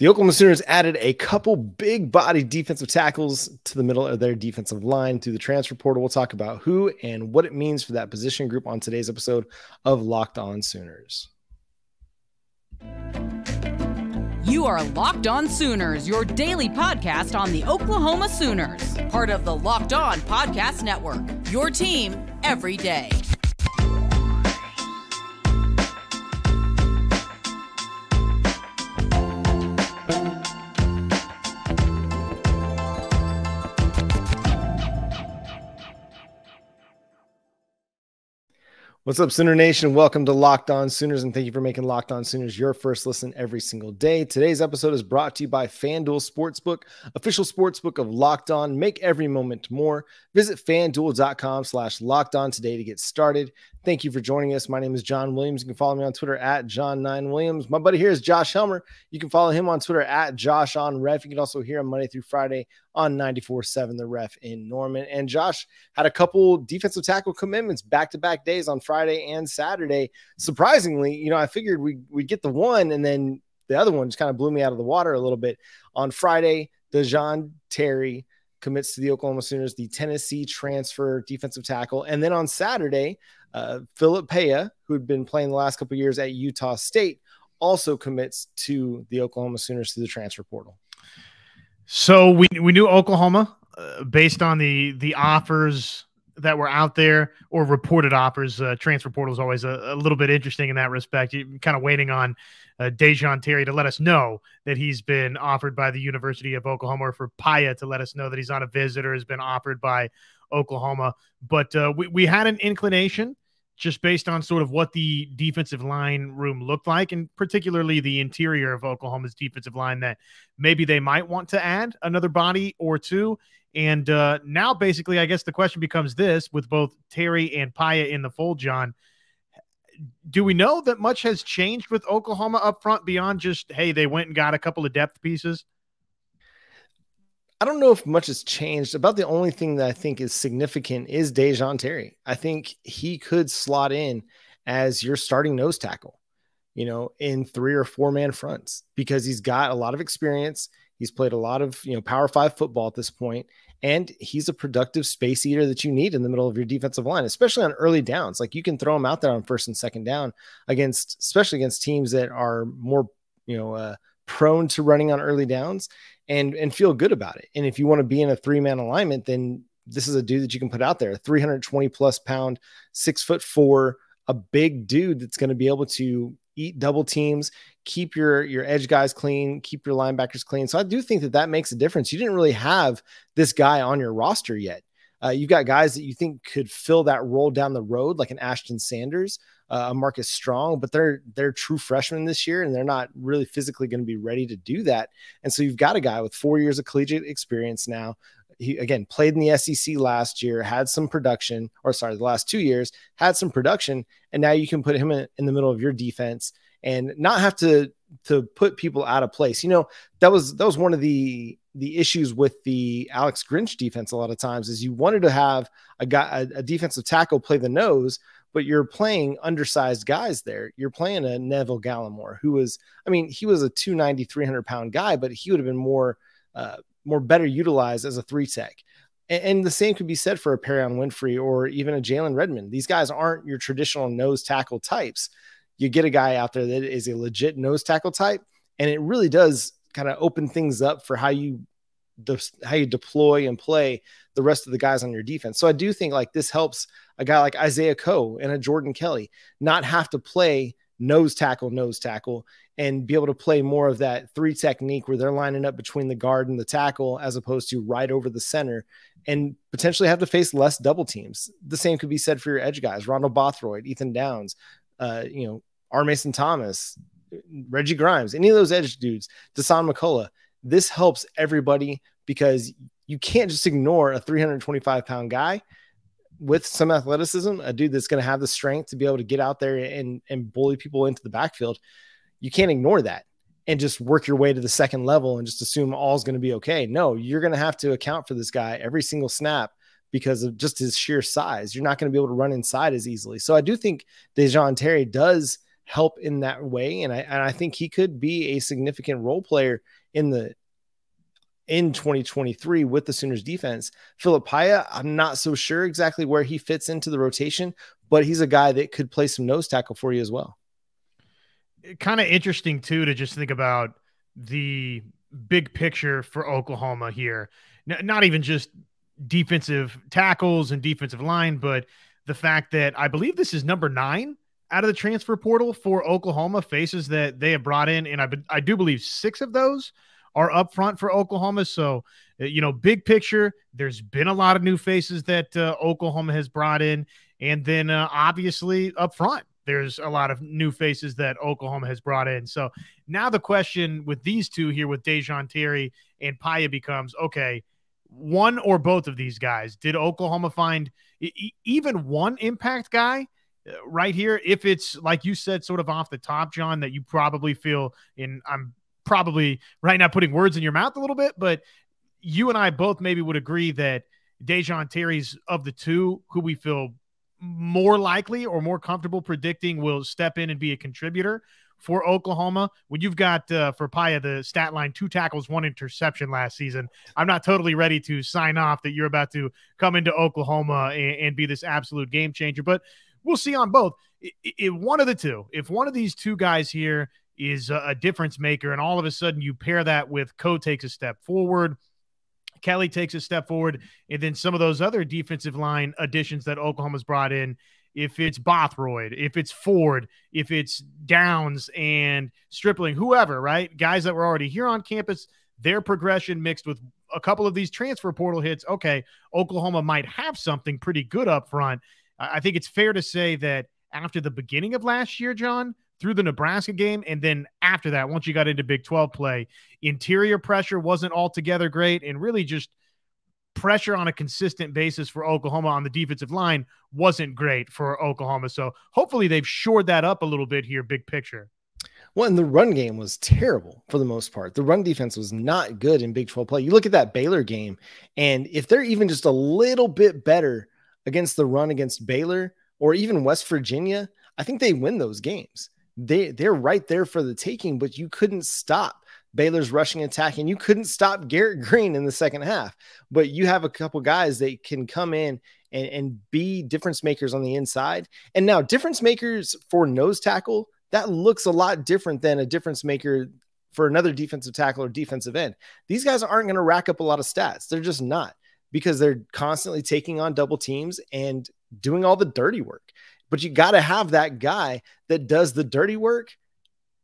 The Oklahoma Sooners added a couple big body defensive tackles to the middle of their defensive line through the transfer portal. We'll talk about who and what it means for that position group on today's episode of Locked On Sooners. You are Locked On Sooners, your daily podcast on the Oklahoma Sooners, part of the Locked On Podcast Network. Your team every day. What's up, Sooner Nation? Welcome to Locked On Sooners, and thank you for making Locked On Sooners your first listen every single day. Today's episode is brought to you by FanDuel Sportsbook, official sportsbook of Locked On. Make every moment more. Visit fanduel.com slash locked on today to get started. Thank you for joining us. My name is John Williams. You can follow me on Twitter at John9Williams. My buddy here is Josh Helmer. You can follow him on Twitter at Josh on Ref. You can also hear him Monday through Friday on 94.7 The Ref in Norman. And Josh had a couple defensive tackle commitments back to back days on Friday and Saturday. Surprisingly, you know, I figured we, we'd get the one and then the other one just kind of blew me out of the water a little bit. On Friday, Da'Jon Terry commits to the Oklahoma Sooners, the Tennessee transfer defensive tackle. And then on Saturday, uh, Phillip Paea, who had been playing the last couple years at Utah State, also commits to the Oklahoma Sooners through the transfer portal. So we we knew Oklahoma uh, based on the the offers that were out there or reported offers. Uh, transfer portal is always a, a, little bit interesting in that respect. You're kind of waiting on uh, Da'Jon Terry to let us know that he's been offered by the University of Oklahoma, or for Paea to let us know that he's on a visit or has been offered by Oklahoma. But uh, we we had an inclination just based on sort of what the defensive line room looked like, and particularly the interior of Oklahoma's defensive line, that maybe they might want to add another body or two. And uh, now, basically, I guess the question becomes this with both Terry and Paea in the fold, John. Do we know that much has changed with Oklahoma up front beyond just, hey, they went and got a couple of depth pieces? I don't know if much has changed. About the only thing that I think is significant is Da'Jon Terry. I think he could slot in as your starting nose tackle, you know, in three or four man fronts because he's got a lot of experience. He's played a lot of, you know, power five football at this point, and he's a productive space eater that you need in the middle of your defensive line, especially on early downs. Like you can throw him out there on first and second down against, especially against teams that are more, you know, uh, prone to running on early downs and and feel good about it. And if you want to be in a three man alignment, then this is a dude that you can put out there 320 plus pound, six foot four, a big dude that's going to be able to eat double teams, keep your your edge guys clean, keep your linebackers clean. So I do think that that makes a difference. You didn't really have this guy on your roster yet. Uh, you've got guys that you think could fill that role down the road, like an Ashton Sanders, uh, Marcus Strong, but they're they're true freshmen this year, and they're not really physically going to be ready to do that. And so you've got a guy with four years of collegiate experience now. He again played in the SEC last year, had some production, or sorry, the last two years had some production, and now you can put him in, in the middle of your defense and not have to to put people out of place. You know, that was that was one of the the issues with the Alex Grinch defense a lot of times is you wanted to have a guy a, defensive tackle play the nose, but you're playing undersized guys there. You're playing a Neville Gallimore, who was, I mean, he was a 290, 300 pound guy, but he would have been more, uh, more better utilized as a three tech. And, and the same could be said for a Perrion Winfrey or even a Jalen Redmond. These guys aren't your traditional nose tackle types. You get a guy out there that is a legit nose tackle type, and it really does kind of open things up for how you how you deploy and play the rest of the guys on your defense. So I do think like this helps a guy like Isaiah Coe and a Jordan Kelley not have to play nose tackle, nose tackle, and be able to play more of that three technique where they're lining up between the guard and the tackle as opposed to right over the center and potentially have to face less double teams. The same could be said for your edge guys, Rondell Bothroyd, Ethan Downs, uh, you know, R. Mason Thomas, Reggie Grimes, any of those edge dudes, Dasan McCullough. This helps everybody because you can't just ignore a 325 pound guy with some athleticism, a dude that's going to have the strength to be able to get out there and, and bully people into the backfield. You can't ignore that and just work your way to the second level and just assume all's going to be okay. No, you're going to have to account for this guy every single snap because of just his sheer size. You're not going to be able to run inside as easily. So I do think Da'Jon Terry does help in that way. And I, and I think he could be a significant role player in the in 2023 with the Sooners defense. Phillip Paea, I'm not so sure exactly where he fits into the rotation, but he's a guy that could play some nose tackle for you as well. Kind of interesting too to just think about the big picture for Oklahoma here. N- not even just defensive tackles and defensive line, but the fact that I believe this is number nine out of the transfer portal for Oklahoma faces that they have brought in, and I, I do believe six of those are up front for Oklahoma. So, uh, you know, big picture, there's been a lot of new faces that uh, Oklahoma has brought in, and then uh, obviously up front, there's a lot of new faces that Oklahoma has brought in. So now the question with these two here, with Da'Jon Terry and Paea, becomes okay one or both of these guys? Did Oklahoma find e- even one impact guy right here? If it's like you said, sort of off the top, John, that you probably feel in, I'm probably right now putting words in your mouth a little bit, but you and I both maybe would agree that Da'Jon Terry's of the two who we feel more likely or more comfortable predicting will step in and be a contributor for Oklahoma. When you've got uh, for Paea the stat line two tackles, one interception last season, I'm not totally ready to sign off that you're about to come into Oklahoma and, and be this absolute game changer. But we'll see on both. If one of the two, if one of these two guys here is a difference maker, and all of a sudden you pair that with Coe takes a step forward. Kelley takes a step forward, and then some of those other defensive line additions that Oklahoma's brought in if it's Bothroyd, if it's Ford, if it's Downs and Stripling, whoever, right? Guys that were already here on campus, their progression mixed with a couple of these transfer portal hits. Okay, Oklahoma might have something pretty good up front. I think it's fair to say that after the beginning of last year, John, through the Nebraska game, and then after that, once you got into Big 12 play, interior pressure wasn't altogether great and really just pressure on a consistent basis for Oklahoma on the defensive line wasn't great for Oklahoma. So hopefully they've shored that up a little bit here, big picture. Well, and the run game was terrible for the most part. The run defense was not good in Big 12 play. You look at that Baylor game, and if they're even just a little bit better against the run against Baylor or even West Virginia, I think they win those games. They they're right there for the taking, but you couldn't stop Baylor's rushing attack, and you couldn't stop Garrett Green in the second half. But you have a couple guys that can come in and, and be difference makers on the inside. And now, difference makers for nose tackle, that looks a lot different than a difference maker for another defensive tackle or defensive end. These guys aren't going to rack up a lot of stats. They're just not because they're constantly taking on double teams and doing all the dirty work. But you got to have that guy that does the dirty work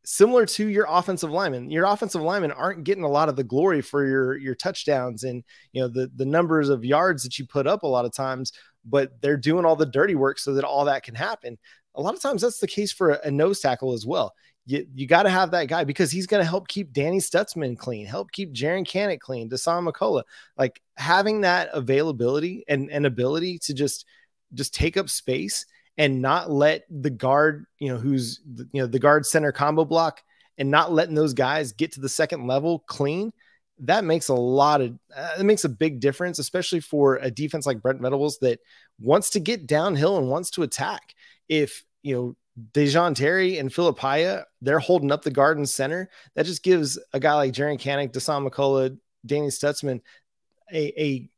similar to your offensive linemen. Your offensive linemen aren't getting a lot of the glory for your your touchdowns and you know the the numbers of yards that you put up a lot of times, but they're doing all the dirty work so that all that can happen. A lot of times that's the case for a, a nose tackle as well. You, you got to have that guy because he's going to help keep Danny Stutsman clean, help keep Jaren Kanak clean, Dasan McCullough. Like having that availability and, and ability to just just take up space and not let the guard, you know, who's you know the guard center combo block and not letting those guys get to the second level clean, that makes a lot of uh, it makes a big difference, especially for a defense like Brent Venables that wants to get downhill and wants to attack. If you know Da'Jon Terry and Phillip Paea, they're holding up the garden center. That just gives a guy like Jaren Kanak, Dasan McCullough, Danny Stutsman a, a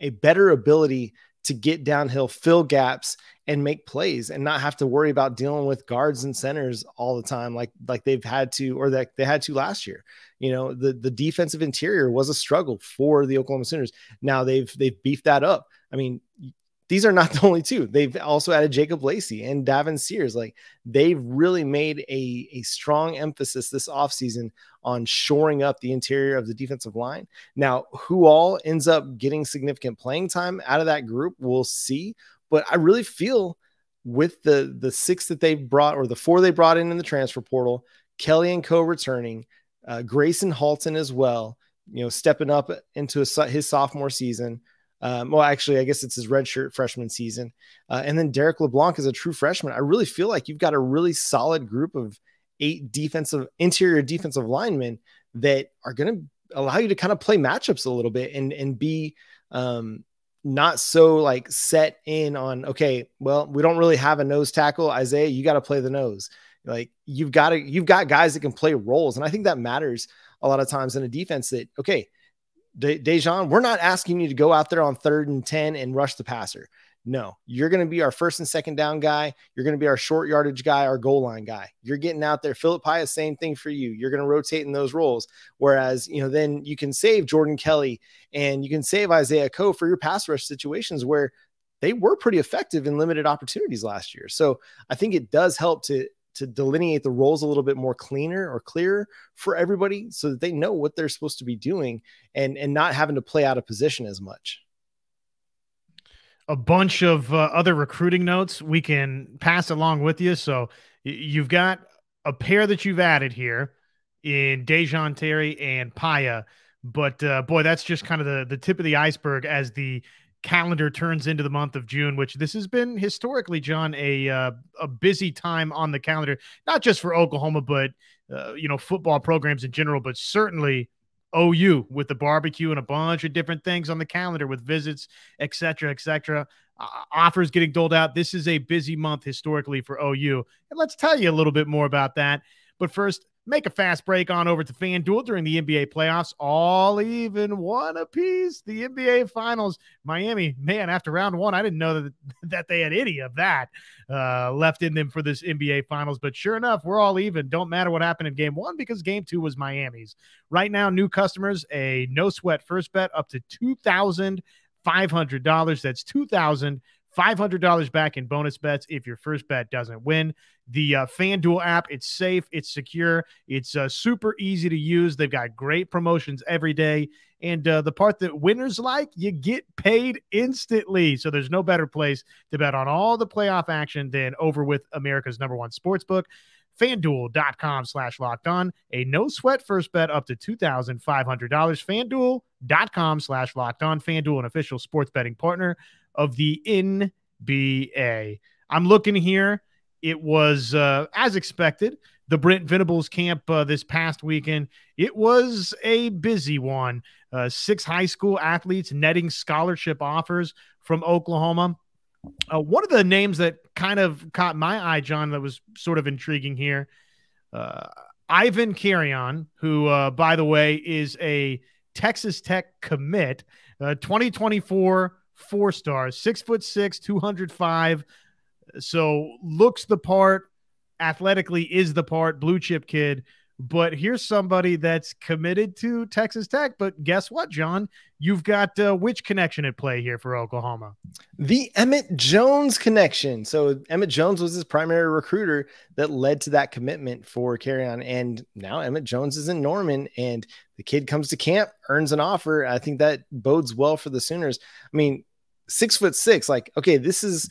a better ability to get downhill, fill gaps, and make plays and not have to worry about dealing with guards and centers all the time like like they've had to or that they had to last year. You know, the the defensive interior was a struggle for the Oklahoma Sooners. Now they've they've beefed that up. I mean, these are not the only two. They've also added Jacob Lacey and Davin Sears. Like they've really made a, a strong emphasis this offseason on shoring up the interior of the defensive line. Now, who all ends up getting significant playing time out of that group, we'll see. But I really feel with the the six that they brought or the four they brought in in the transfer portal, Kelley and Coe returning, uh, Gracen Halton as well, you know, stepping up into a, his sophomore season. Um, well, actually, I guess it's his redshirt freshman season. Uh, and then Derek LeBlanc is a true freshman. I really feel like you've got a really solid group of eight defensive interior defensive linemen that are going to allow you to kind of play matchups a little bit and and be um, not so like set in on okay well we don't really have a nose tackle isaiah you got to play the nose Like you've got to, you've got guys that can play roles. And I think that matters a lot of times in a defense that, okay, De- Da'Jon, we're not asking you to go out there on third and 10 and rush the passer. No, you're going to be our first and second down guy. You're going to be our short yardage guy, our goal line guy. You're getting out there. Phillip Paea, same thing for you. You're going to rotate in those roles. Whereas, you know, then you can save Jordan Kelley and you can save Isaiah Coe for your pass rush situations where they were pretty effective in limited opportunities last year. So I think it does help to to delineate the roles a little bit more cleaner or clearer for everybody so that they know what they're supposed to be doing and and not having to play out of position as much a bunch of uh, other recruiting notes we can pass along with you. So you've got a pair that you've added here in Da'Jon Terry and Paea. But uh, boy, that's just kind of the, the tip of the iceberg as the calendar turns into the month of June, which this has been historically, John, a uh, a busy time on the calendar, not just for Oklahoma, but uh, you know football programs in general, but certainly OU with the barbecue and a bunch of different things on the calendar with visits, et cetera, et cetera. Uh, offers getting doled out. This is a busy month historically for OU. And let's tell you a little bit more about that. But first, Make a fast break on over to FanDuel during the NBA playoffs. All even one apiece. The NBA Finals. Miami, man, after round one, I didn't know that, that they had any of that uh, left in them for this NBA Finals. But sure enough, we're all even. Don't matter what happened in game one because game two was Miami's. Right now, new customers, a no sweat first bet up to $2,500. That's 2000 $500 back in bonus bets if your first bet doesn't win. The uh, FanDuel app, it's safe, it's secure, it's uh, super easy to use. They've got great promotions every day. And uh, the part that winners like, you get paid instantly. So there's no better place to bet on all the playoff action than over with America's number one sports book. FanDuel.com slash locked on. A no sweat first bet up to $2,500. FanDuel.com slash locked on. FanDuel, an official sports betting partner of the NBA. I'm looking here. It was uh, as expected. The Brent Venables camp uh, this past weekend. It was a busy one. Uh, six high school athletes netting scholarship offers from Oklahoma. Uh, one of the names that kind of caught my eye, John, that was sort of intriguing here. Uh, Ivan Carrion, who, uh, by the way, is a Texas Tech commit, 2024 four stars, six foot six, 205. So looks the part, athletically is the part, blue chip kid. But here's somebody that's committed to Texas Tech. But guess what, John? You've got uh, which connection at play here for Oklahoma? The Emmett Jones connection. So Emmett Jones was his primary recruiter that led to that commitment for Carrion. And now Emmett Jones is in Norman and the kid comes to camp, earns an offer. I think that bodes well for the Sooners. I mean, six foot six, like, okay, this is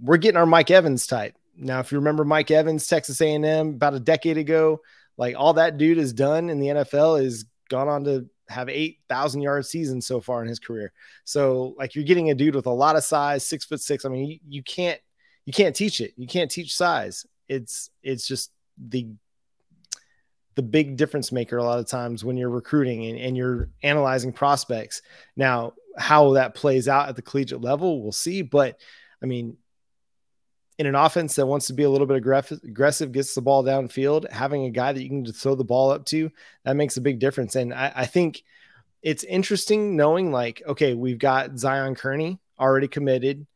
we're getting our Mike Evans type. Now, if you remember Mike Evans, Texas A&M, about a decade ago, like all that dude has done in the NFL is gone on to have 8,000 yard seasons so far in his career. So like you're getting a dude with a lot of size, six foot six. I mean, you, you can't, you can't teach it. You can't teach size. It's, it's just the, the big difference maker a lot of times when you're recruiting and, and you're analyzing prospects. Now, how that plays out at the collegiate level, we'll see. But I mean, in an offense that wants to be a little bit aggressive, gets the ball downfield, having a guy that you can just throw the ball up to, that makes a big difference. And I, I think it's interesting knowing like, okay, we've got Zion Kearney already committed.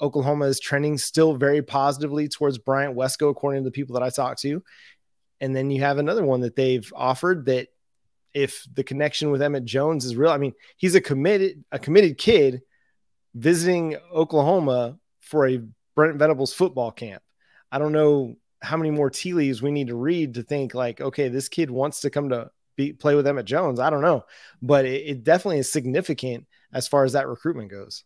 Oklahoma is trending still very positively towards Bryant Wesco, according to the people that I talked to. And then you have another one that they've offered that if the connection with Emmett Jones is real. I mean, he's a committed a committed kid visiting Oklahoma for a Brent Venables football camp. I don't know how many more tea leaves we need to read to think like, okay, this kid wants to come to be, play with Emmett Jones. I don't know, but it, it definitely is significant as far as that recruitment goes.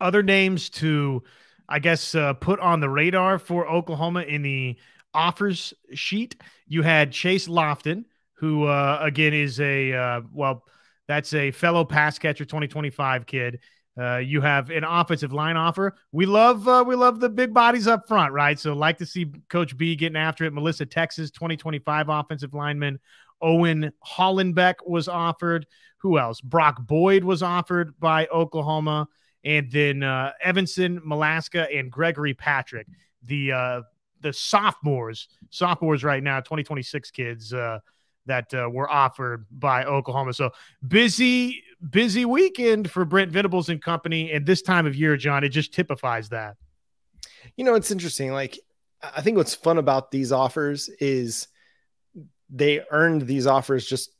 Other names to, I guess, uh, put on the radar for Oklahoma in the offers sheet. You had Chase Lofton, who uh, again is a uh, well, that's a fellow pass catcher 2025 kid. Uh, you have an offensive line offer. We love uh, we love the big bodies up front, right? So like to see Coach B getting after it. Melissa Texas, 2025 offensive lineman. Owen Hollenbeck was offered. Who else? Brock Boyd was offered by Oklahoma, and then uh, Evanson, Malaska, and Gregory Patrick. The uh, the sophomores, sophomores right now, 2026 kids uh, that uh, were offered by Oklahoma. So busy, busy weekend for Brent Venables and company. And this time of year, John, it just typifies that. You know, it's interesting. Like, I think what's fun about these offers is they earned these offers just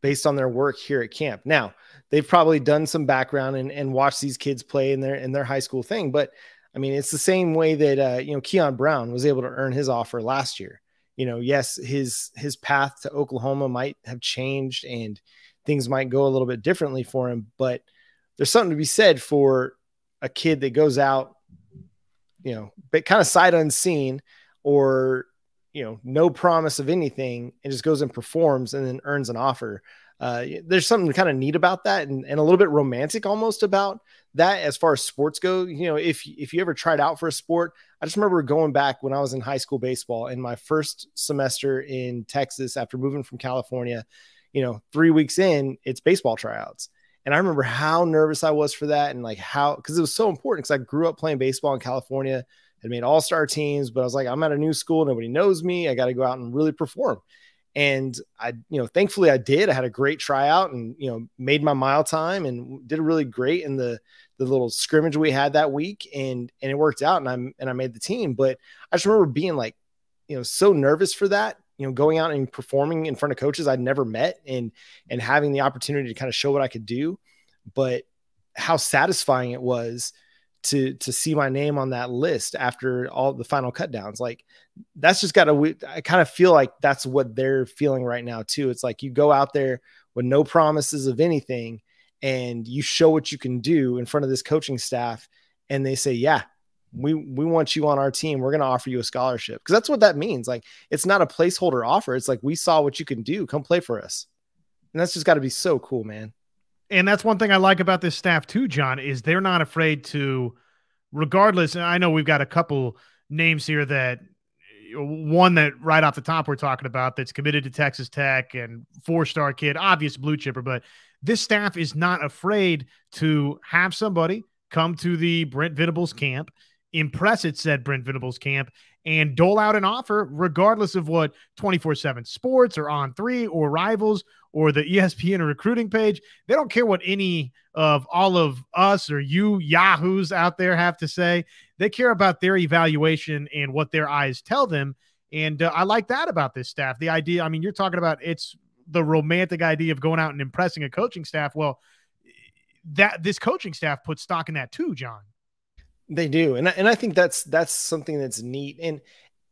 based on their work here at camp. Now, they've probably done some background and, and watched these kids play in their in their high school thing, but I mean, it's the same way that uh, you know Keon Brown was able to earn his offer last year. You know, yes, his his path to Oklahoma might have changed and things might go a little bit differently for him, but there's something to be said for a kid that goes out, you know, but kind of sight unseen or you know, no promise of anything and just goes and performs and then earns an offer. Uh, there's something kind of neat about that and, and a little bit romantic almost about that as far as sports go. You know, if if you ever tried out for a sport, I just remember going back when I was in high school baseball in my first semester in Texas after moving from California, you know, three weeks in, it's baseball tryouts. And I remember how nervous I was for that and like how because it was so important because I grew up playing baseball in California had made all star teams, but I was like, I'm at a new school. Nobody knows me. I got to go out and really perform. And I, you know, thankfully I did. I had a great tryout and, you know, made my mile time and did really great in the, the little scrimmage we had that week. And, and it worked out and I'm, and I made the team. But I just remember being like, you know, so nervous for that, you know, going out and performing in front of coaches I'd never met and, and having the opportunity to kind of show what I could do. But how satisfying it was to to see my name on that list after all the final cut downs like that's just got to i kind of feel like that's what they're feeling right now too. It's like you go out there with no promises of anything and you show what you can do in front of this coaching staff and they say yeah we we want you on our team. We're going to offer you a scholarship. Because that's what that means. Like it's not a placeholder offer. It's like we saw what you can do. Come play for us. And that's just got to be so cool man. And that's one thing I like about this staff too, John, is they're not afraid to, regardless. I know we've got a couple names here that one that right off the top we're talking about that's committed to Texas Tech and four star kid, obvious blue chipper, but this staff is not afraid to have somebody come to the Brent Venables camp, impress it said Brent Venables camp, and dole out an offer regardless of what 24 7 sports or on three or rivals or the ESPN recruiting page. They don't care what any of all of us or you Yahoos out there have to say. They care about their evaluation and what their eyes tell them. And uh, I like that about this staff. The idea, I mean, you're talking about it's the romantic idea of going out and impressing a coaching staff. Well, that this coaching staff puts stock in that too, John. They do, and I, and I think that's that's something that's neat. And,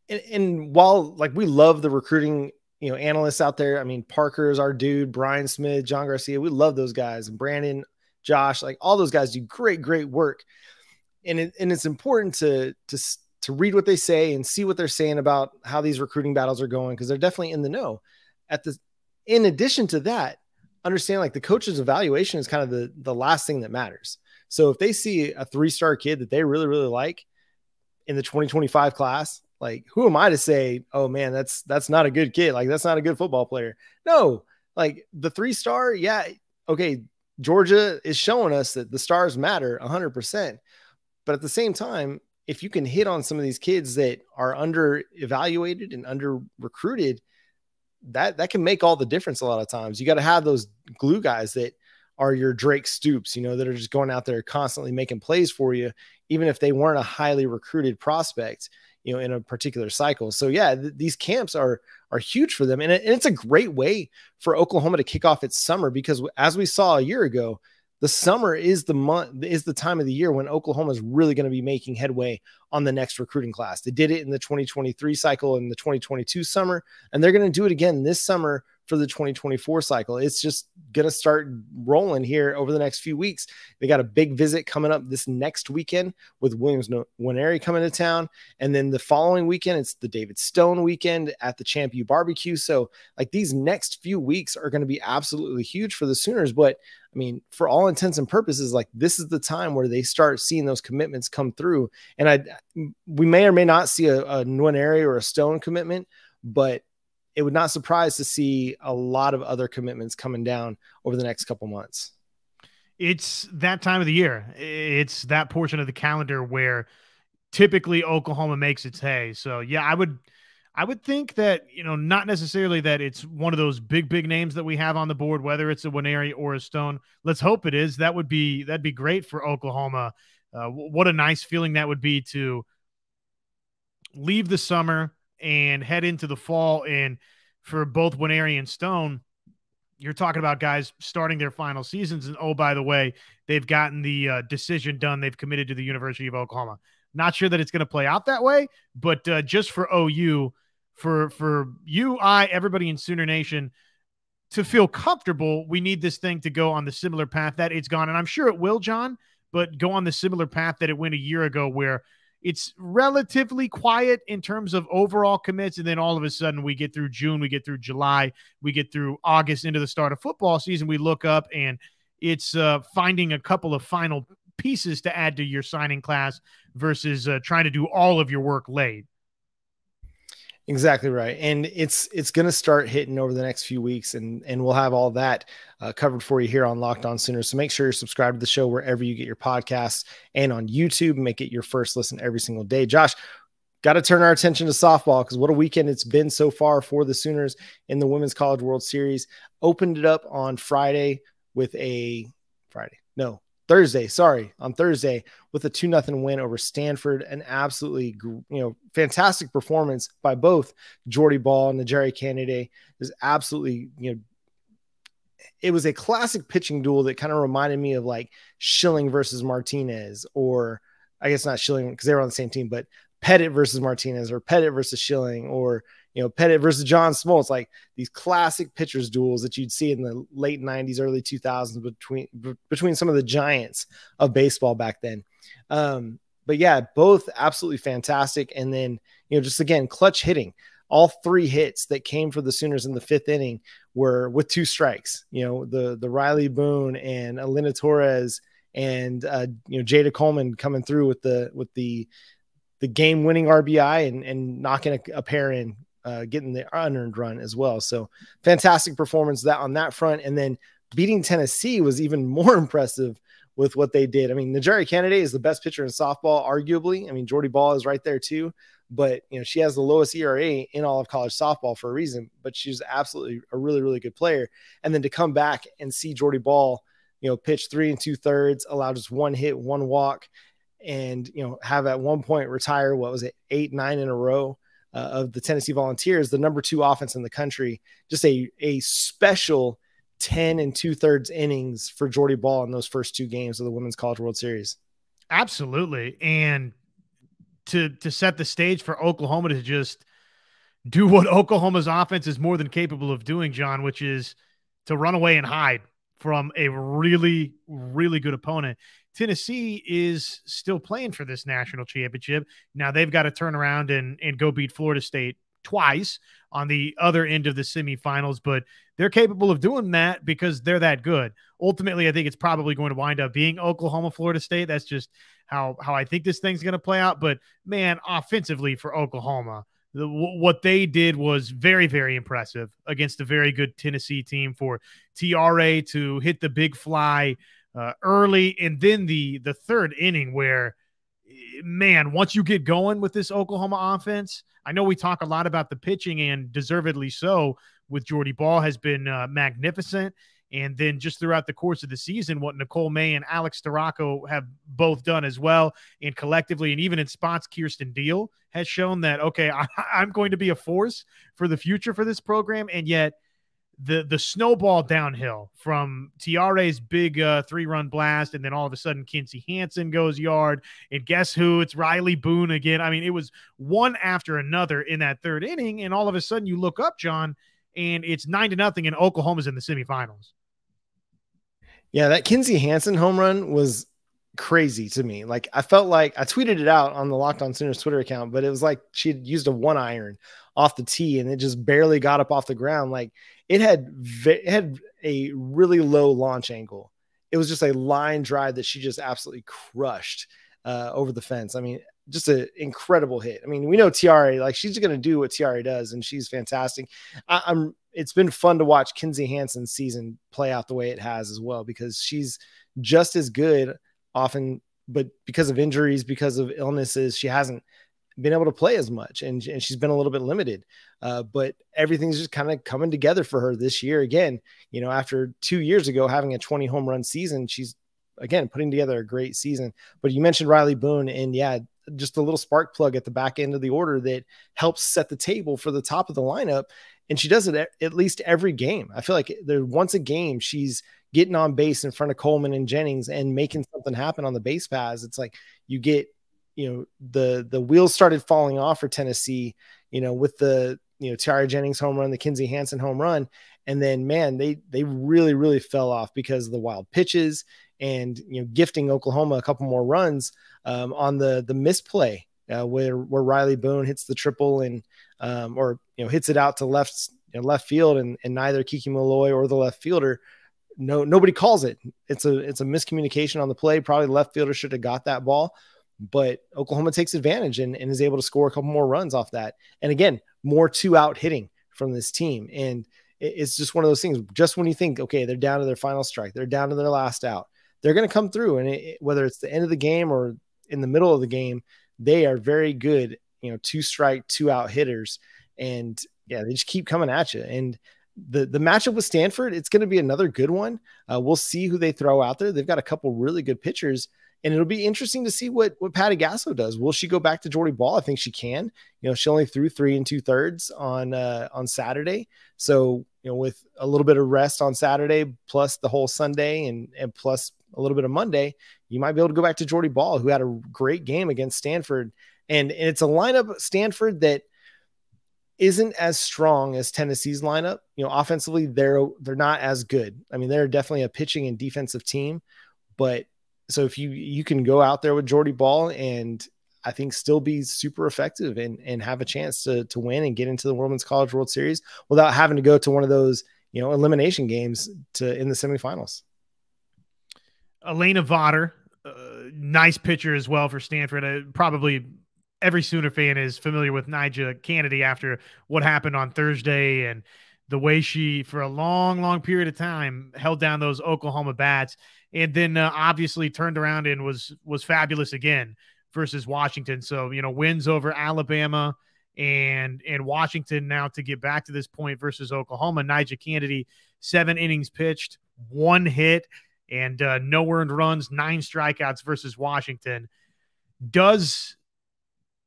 and and while like we love the recruiting, you know, analysts out there. I mean, Parker is our dude, Brian Smith, John Garcia. We love those guys, and Brandon, Josh, like all those guys do great, great work. And it, and it's important to to to read what they say and see what they're saying about how these recruiting battles are going because they're definitely in the know. At the in addition to that, understand like the coach's evaluation is kind of the the last thing that matters. So if they see a three star kid that they really, really like in the 2025 class, like who am I to say, oh man, that's that's not a good kid. Like that's not a good football player. No, like the three star, yeah, okay. Georgia is showing us that the stars matter 100%. But at the same time, if you can hit on some of these kids that are under evaluated and under recruited, that that can make all the difference a lot of times. You got to have those glue guys that are your Drake Stoops, you know, that are just going out there constantly making plays for you, even if they weren't a highly recruited prospect, you know, in a particular cycle. So yeah, th- these camps are are huge for them, and, it, and it's a great way for Oklahoma to kick off its summer because as we saw a year ago, the summer is the month is the time of the year when Oklahoma is really going to be making headway on the next recruiting class. They did it in the 2023 cycle in the 2022 summer, and they're going to do it again this summer for the 2024 cycle. It's just going to start rolling here over the next few weeks. They got a big visit coming up this next weekend with Williams Nwaneri coming to town. And then the following weekend, it's the David Stone weekend at the Champ U barbecue. So, like, these next few weeks are going to be absolutely huge for the Sooners. But I mean, for all intents and purposes, like this is the time where they start seeing those commitments come through. And I, we may or may not see a, a Nwaneri or a Stone commitment, but it would not surprise to see a lot of other commitments coming down over the next couple months. It's that time of the year. It's that portion of the calendar where typically Oklahoma makes its hay. So yeah, I would I would think that, you know, not necessarily that it's one of those big, big names that we have on the board, whether it's a Nwaneri or a Stone. Let's hope it is. That would be that'd be great for Oklahoma. Uh, what a nice feeling that would be to leave the summer and head into the fall. And for both Nwaneri and Stone, you're talking about guys starting their final seasons. And oh, by the way, they've gotten the uh, decision done. They've committed to the University of Oklahoma. Not sure that it's going to play out that way, but uh, just for OU, for for you, I, everybody in Sooner Nation to feel comfortable, we need this thing to go on the similar path that it's gone, and I'm sure it will, John. But go on the similar path that it went a year ago, where it's relatively quiet in terms of overall commits, and then all of a sudden we get through June, we get through July, we get through August into the start of football season. We look up and it's uh, finding a couple of final pieces to add to your signing class versus uh, trying to do all of your work late. Exactly right, and it's it's going to start hitting over the next few weeks, and and we'll have all that uh, covered for you here on Locked On Sooners. So make sure you're subscribed to the show wherever you get your podcasts and on YouTube. Make it your first listen every single day. Josh, got to turn our attention to softball because what a weekend it's been so far for the Sooners in the Women's College World Series. Opened it up on Friday with a Friday, no Thursday, sorry, on Thursday with a 2 nothing win over Stanford. An absolutely, you know, fantastic performance by both Jordy Bahl and NiJaree Canady. Is absolutely, you know, it was a classic pitching duel that kind of reminded me of like Schilling versus Martinez, or I guess not Schilling because they were on the same team, but Pettitte versus Martinez, or Pettitte versus Schilling, or you know, Pettitte versus John Smoltz, like these classic pitchers duels that you'd see in the late 90s, early 2000s between between some of the giants of baseball back then. Um, but yeah, both absolutely fantastic. And then, you know, just again, clutch hitting. All three hits that came for the Sooners in the fifth inning were with two strikes. You know, the the Rylie Boone and Alynah Torres and uh, you know Jayda Coleman coming through with the with the the game winning RBI and and knocking a, a pair in uh, getting the unearned run as well. So fantastic performance that on that front. And then beating Tennessee was even more impressive with what they did. I mean, NiJaree Canady is the best pitcher in softball, arguably. I mean, Jordy Bahl is right there too, but you know, she has the lowest ERA in all of college softball for a reason, but she's absolutely a really, really good player. And then to come back and see Jordy Bahl, you know, pitch three and two thirds, allow just one hit, one walk, and you know, have at one point retire what was it, eight, nine in a row uh, of the Tennessee Volunteers, the number two offense in the country. Just a a special 10 and two thirds innings for Jordy Bahl in those first two games of the Women's College World Series. Absolutely. And to to set the stage for Oklahoma to just do what Oklahoma's offense is more than capable of doing, John, which is to run away and hide from a really, really good opponent. Tennessee is still playing for this national championship. Now they've got to turn around and, and go beat Florida State twice on the other end of the semifinals, but they're capable of doing that because they're that good. Ultimately, I think it's probably going to wind up being Oklahoma, Florida State. That's just how how I think this thing's going to play out. But man, offensively for Oklahoma, the, what they did was very, very impressive against a very good Tennessee team for Tiare to hit the big fly uh, early, and then the the third inning where man, once you get going with this Oklahoma offense, I know we talk a lot about the pitching and deservedly so with Jordy Bahl has been uh, magnificent. And then just throughout the course of the season, what Nicole May and Alex Storako have both done as well, and collectively, and even in spots, Kierston Deal has shown that okay, I, I'm going to be a force for the future for this program, and yet the the snowball downhill from Tiare's big uh, three run blast, and then all of a sudden Kinzie Hansen goes yard, and guess who? It's Rylie Boone again. I mean, it was one after another in that third inning, and all of a sudden you look up, John, and it's nine to nothing, and Oklahoma's in the semifinals. Yeah, that Kinzie Hansen home run was crazy to me. Like I felt like I tweeted it out on the Locked On Sooners Twitter account, but it was like she had used a one iron off the tee and it just barely got up off the ground. Like it had it had a really low launch angle. It was just a line drive that she just absolutely crushed uh, over the fence. I mean, just an incredible hit. I mean, we know Tiare like she's going to do what Tiare does, and she's fantastic. I, am It's been fun to watch Kinzie Hansen's season play out the way it has as well because she's just as good often but because of injuries, because of illnesses, she hasn't been able to play as much and, and she's been a little bit limited. Uh, but everything's just kind of coming together for her this year again. You know, after two years ago having a 20 home run season, she's again putting together a great season. But you mentioned Rylie Boone, and yeah, just a little spark plug at the back end of the order that helps set the table for the top of the lineup. And she does it at, least every game. I feel like there once a game she's getting on base in front of Coleman and Jennings and making something happen on the base paths. It's like you get, you know, the the wheels started falling off for Tennessee, you know, with the you know Tiare Jennings home run, the Kinzie Hansen home run, and then man, they they really really fell off because of the wild pitches and you know gifting Oklahoma a couple more runs um, on the the misplay uh, where where Rylie Boone hits the triple and um, or you know hits it out to left you know, left field and, and neither Kiki Milloy or the left fielder no nobody calls it. It's a it's a miscommunication on the play. Probably the left fielder should have got that ball, but Oklahoma takes advantage and, and is able to score a couple more runs off that. And again, more two out hitting from this team. And it's just one of those things. Just when you think, okay, they're down to their final strike, they're down to their last out, they're going to come through. And it, whether it's the end of the game or in the middle of the game, they are very good, you know, two strike, two out hitters. And yeah, they just keep coming at you. And the the matchup with Stanford, it's going to be another good one. Uh, we'll see who they throw out there. They've got a couple really good pitchers, and it'll be interesting to see what what Patty Gasso does. Will she go back to Jordy Bahl? I think she can. You know, she only threw three and two thirds on uh, on Saturday, so you know, with a little bit of rest on Saturday, plus the whole Sunday, and and plus a little bit of Monday, you might be able to go back to Jordy Bahl, who had a great game against Stanford, and, and it's a lineup Stanford that isn't as strong as Tennessee's lineup. You know, offensively, they're they're not as good. I mean, they're definitely a pitching and defensive team, but so if you you can go out there with Jordy Bahl and I think still be super effective and and have a chance to to win and get into the Women's College World Series without having to go to one of those you know elimination games to in the semifinals. Alana Vawter, uh, nice pitcher as well for Stanford. Uh, probably every Sooner fan is familiar with Nija Canady after what happened on Thursday and the way she, for a long, long period of time, held down those Oklahoma bats, and then uh, obviously turned around and was was fabulous again versus Washington. So you know, wins over Alabama and and Washington now to get back to this point versus Oklahoma. Nija Canady, seven innings pitched, one hit, and uh, no earned runs, nine strikeouts versus Washington. Does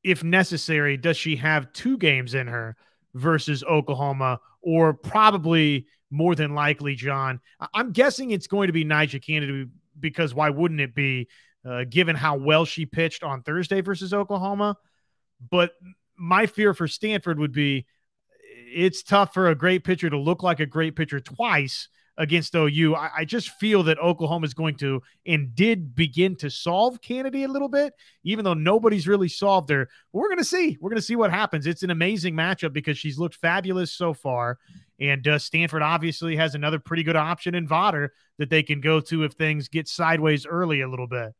if necessary, does she have two games in her versus Oklahoma, or probably more than likely, John? I'm guessing it's going to be Nija Canady because why wouldn't it be, uh, given how well she pitched on Thursday versus Oklahoma? But my fear for Stanford would be it's tough for a great pitcher to look like a great pitcher twice against OU. I, I, just feel that Oklahoma is going to and did begin to solve Canady a little bit, even though nobody's really solved her. We're going to see. We're going to see what happens. It's an amazing matchup because she's looked fabulous so far. And uh, Stanford obviously has another pretty good option in Vawter that they can go to if things get sideways early a little bit.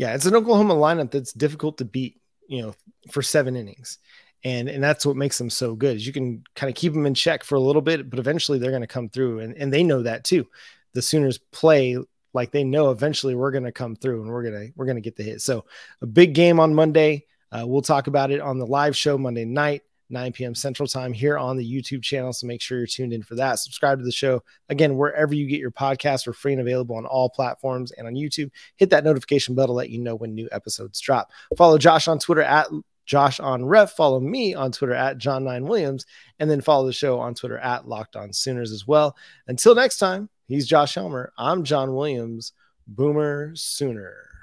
Yeah, it's an Oklahoma lineup that's difficult to beat, you know, for seven innings. And and that's what makes them so good is you can kind of keep them in check for a little bit but eventually they're going to come through. And, and they know that too. The sooners play like they know eventually we're going to come through and we're going to we're going to get the hit. So a big game on monday. Uh, we'll talk about it on the live show monday night 9 p.m central time here on the youtube channel so make sure you're tuned in for that subscribe to the show again wherever you get your podcasts we're free and available on all platforms and on youtube hit that notification bell to let you know when new episodes drop follow josh on twitter at Josh on Ref. Follow me on Twitter at John Nine Williams, and then follow the show on Twitter at Locked On Sooners as well. Until next time, he's Josh Helmer. I'm John Williams. Boomer Sooner.